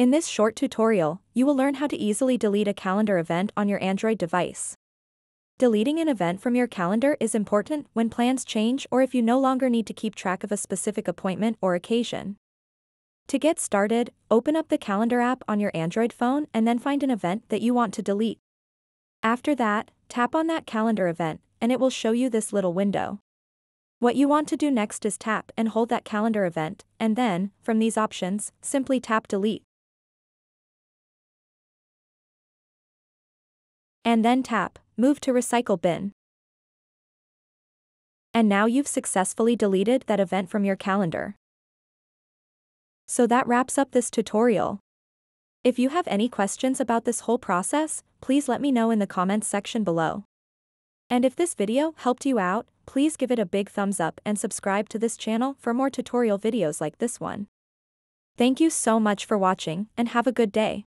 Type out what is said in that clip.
In this short tutorial, you will learn how to easily delete a calendar event on your Android device. Deleting an event from your calendar is important when plans change or if you no longer need to keep track of a specific appointment or occasion. To get started, open up the calendar app on your Android phone and then find an event that you want to delete. After that, tap on that calendar event, and it will show you this little window. What you want to do next is tap and hold that calendar event, and then, from these options, simply tap delete. And then tap, move to recycle bin. And now you've successfully deleted that event from your calendar. So that wraps up this tutorial. If you have any questions about this whole process, please let me know in the comments section below. And if this video helped you out, please give it a big thumbs up and subscribe to this channel for more tutorial videos like this one. Thank you so much for watching and have a good day.